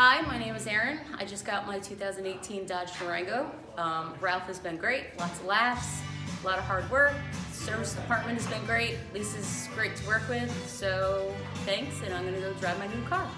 Hi, my name is Erin. I just got my 2018 Dodge Durango. Um, Ralph has been great, lots of laughs, a lot of hard work. Service department has been great. Lisa's great to work with, so thanks, and I'm gonna go drive my new car.